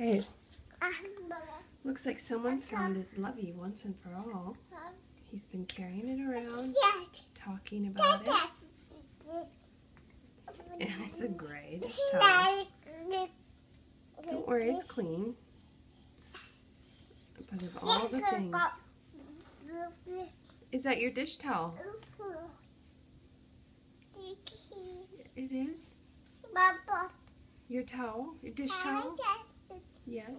Hey, looks like someone found his lovey once and for all. He's been carrying it around, talking about it. And it's a gray towel. Don't worry, it's clean. But of all the things, is that your dish towel? It is? Your towel? Your dish towel? Yes.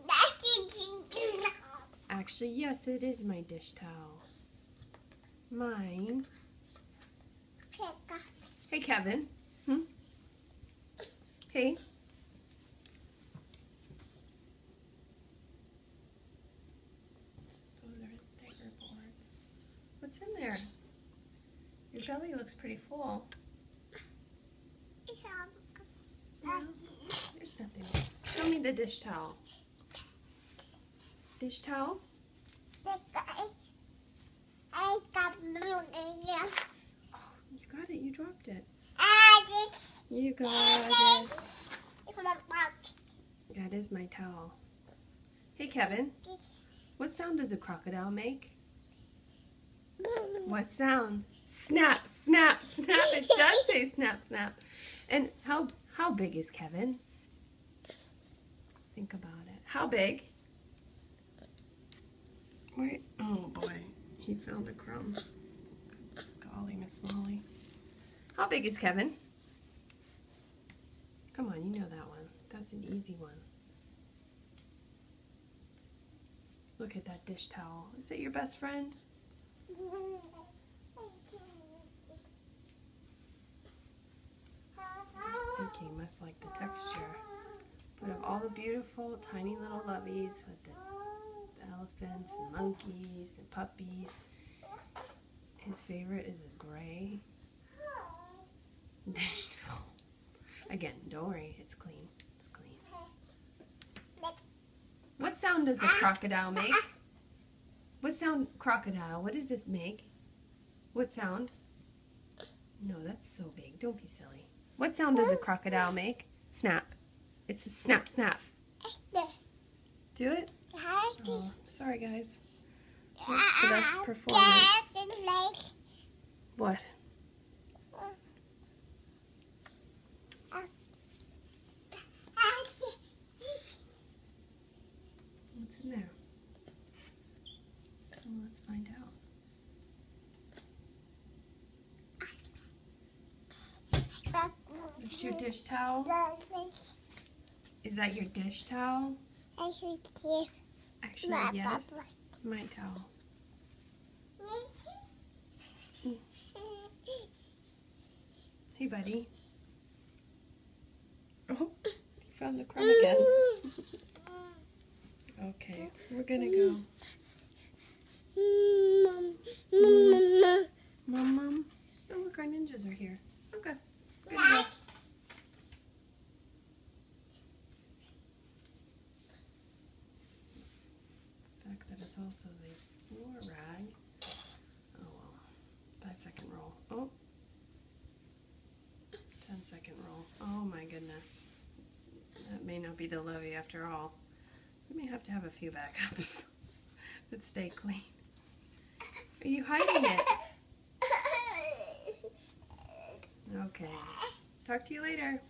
Actually, yes, it is my dish towel. Mine. Hey, Kevin. Hmm? Hey. Those are sticker boards. What's in there? Your belly looks pretty full. There's nothing. Show me the dish towel. Dish towel? Oh, you got it. You dropped it. You got it. That is my towel. Hey, Kevin. What sound does a crocodile make? What sound? Snap, snap, snap. It does say snap, snap. And how how big is Kevin? Think about it. How big? Wait. Oh boy, he found a crumb. Golly, Miss Molly. How big is Kevin? Come on, you know that one. That's an easy one. Look at that dish towel. Is it your best friend? I think he must like the texture. But of all the beautiful tiny little loveys with the elephants and monkeys and puppies, his favorite is a gray towel. Again, don't worry, it's clean. It's clean. What sound does a crocodile make? What sound, crocodile, what does this make? What sound? No, that's so big. Don't be silly. What sound does a crocodile make? Snap. It's a snap, snap. Do it? Oh, sorry, guys. What's the best performance? What? What's in there? Well, let's find out. It's your dish towel. Is that your dish towel? Actually, yes. My towel. Hey, buddy. Oh, you found the crumb again. Okay, we're gonna go. Mom, mom. Oh, look, our ninjas are here. Okay, we're gonna go. The fact that it's also the floor rag. Oh well. Five second roll. Oh. Ten second roll. Oh my goodness. That may not be the lovey after all. We may have to have a few backups. that stay clean. Are you hiding it? Okay. Talk to you later.